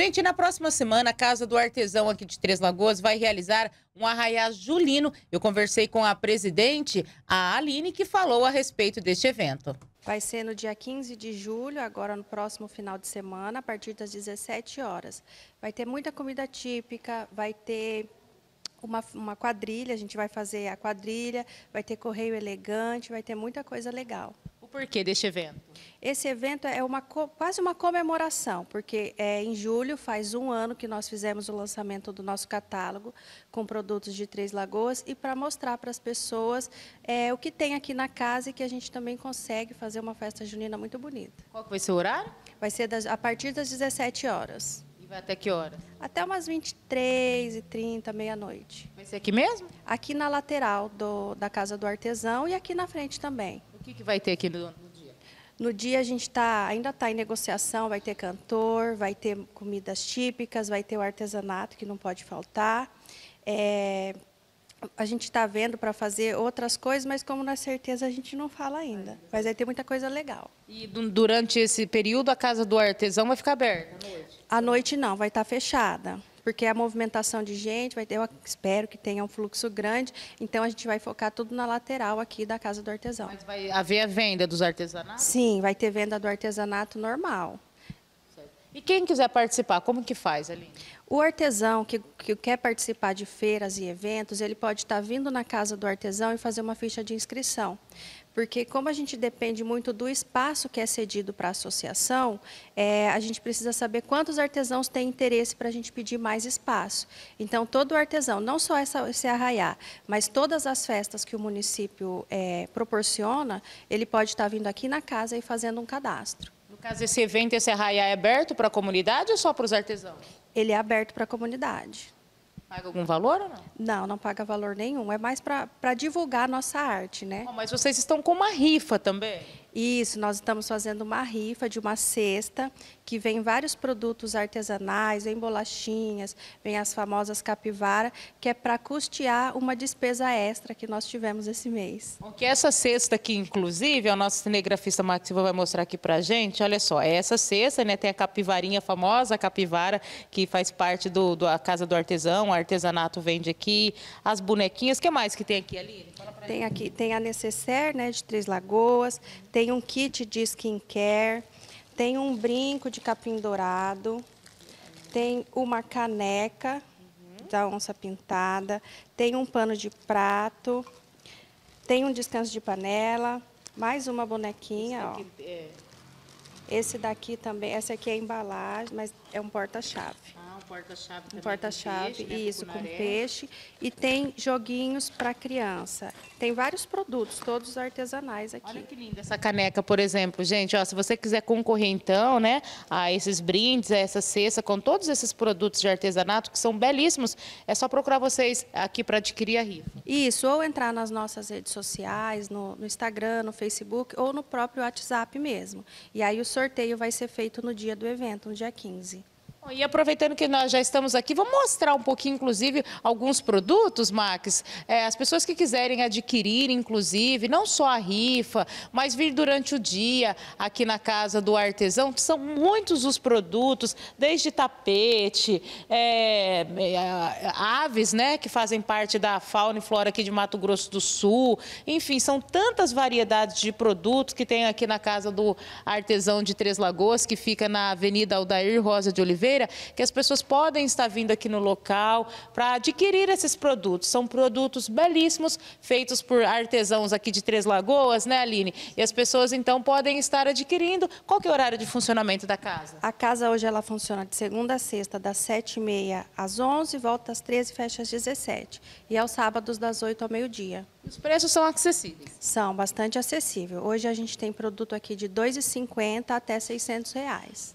Gente, na próxima semana, a Casa do Artesão aqui de Três Lagoas vai realizar um arraiá julino. Eu conversei com a presidente, a Aline, que falou a respeito deste evento. Vai ser no dia 15 de julho, agora no próximo final de semana, a partir das 17 horas. Vai ter muita comida típica, vai ter uma, uma quadrilha, a gente vai fazer a quadrilha, vai ter correio elegante, vai ter muita coisa legal. Porquê deste evento? Esse evento é uma, quase uma comemoração, porque é, em julho faz um ano que nós fizemos o lançamento do nosso catálogo com produtos de Três Lagoas e para mostrar para as pessoas é, o que tem aqui na casa e que a gente também consegue fazer uma festa junina muito bonita. Qual vai ser o horário? Vai ser das, a partir das 17 horas. E vai até que horas? Até umas 23 e 30, meia-noite. Vai ser aqui mesmo? Aqui na lateral do, da Casa do Artesão e aqui na frente também que, que vai ter aqui no, no dia? No dia a gente tá, ainda está em negociação, vai ter cantor, vai ter comidas típicas, vai ter o artesanato que não pode faltar. É, a gente está vendo para fazer outras coisas, mas como na certeza a gente não fala ainda. Mas vai ter muita coisa legal. E durante esse período a casa do artesão vai ficar aberta à noite? À noite não, vai estar tá fechada porque a movimentação de gente, vai ter, eu espero que tenha um fluxo grande, então a gente vai focar tudo na lateral aqui da Casa do Artesão. Mas vai haver a venda dos artesanatos? Sim, vai ter venda do artesanato normal. E quem quiser participar, como que faz, Aline? O artesão que, que, quer participar de feiras e eventos, ele pode estar vindo na casa do artesão e fazer uma ficha de inscrição porque como a gente depende muito do espaço que é cedido para a associação, é, a gente precisa saber quantos artesãos têm interesse para a gente pedir mais espaço. Então, todo artesão, não só essa, esse arraiá, mas todas as festas que o município é, proporciona, ele pode estar vindo aqui na casa e fazendo um cadastro. No caso, esse evento, esse arraiá é aberto para a comunidade ou só para os artesãos? Ele é aberto para a comunidade. Paga algum valor ou não? Não, não paga valor nenhum. É mais para divulgar a nossa arte, né? Oh, mas vocês estão com uma rifa também? Isso, nós estamos fazendo uma rifa de uma cesta que vem vários produtos artesanais, vem bolachinhas, vem as famosas capivara, que é para custear uma despesa extra que nós tivemos esse mês. Que essa cesta aqui, inclusive, o nosso cinegrafista Max Silva vai mostrar aqui para a gente, olha só, é essa cesta, né, tem a capivarinha famosa, a capivara, que faz parte do, do a Casa do Artesão, o artesanato vende aqui, as bonequinhas, o que mais que tem aqui, Aline? Tem aqui, tem a necessaire, né, de Três Lagoas, tem um kit de skincare, tem um brinco de capim dourado, tem uma caneca da onça pintada, tem um pano de prato, tem um descanso de panela, mais uma bonequinha, ó. É Esse daqui também, essa aqui é a embalagem, mas é um porta-chave porta-chave Um porta-chave, né, isso, com peixe. E tem joguinhos para criança. Tem vários produtos, todos artesanais aqui. Olha que linda essa caneca, por exemplo. Gente, ó, se você quiser concorrer, então, né, a esses brindes, a essa cesta, com todos esses produtos de artesanato, que são belíssimos, é só procurar vocês aqui para adquirir a rifa. Isso, ou entrar nas nossas redes sociais, no, no Instagram, no Facebook, ou no próprio WhatsApp mesmo. E aí o sorteio vai ser feito no dia do evento, no dia 15. E aproveitando que nós já estamos aqui, vamos mostrar um pouquinho, inclusive, alguns produtos, Max. É, as pessoas que quiserem adquirir, inclusive, não só a rifa, mas vir durante o dia aqui na casa do artesão, são muitos os produtos, desde tapete, é, é, aves, né, que fazem parte da fauna e flora aqui de Mato Grosso do Sul. Enfim, são tantas variedades de produtos que tem aqui na casa do artesão de Três Lagoas, que fica na Avenida Aldair Rosa de Oliveira que as pessoas podem estar vindo aqui no local para adquirir esses produtos. São produtos belíssimos, feitos por artesãos aqui de Três Lagoas, né, Aline? E as pessoas, então, podem estar adquirindo. Qual que é o horário de funcionamento da casa? A casa hoje ela funciona de segunda a sexta, das 7h30 às 11 volta às 13 e fecha às 17 E aos sábados, das 8 ao meio-dia. Os preços são acessíveis? São, bastante acessível. Hoje a gente tem produto aqui de R$ 2,50 até 600 reais.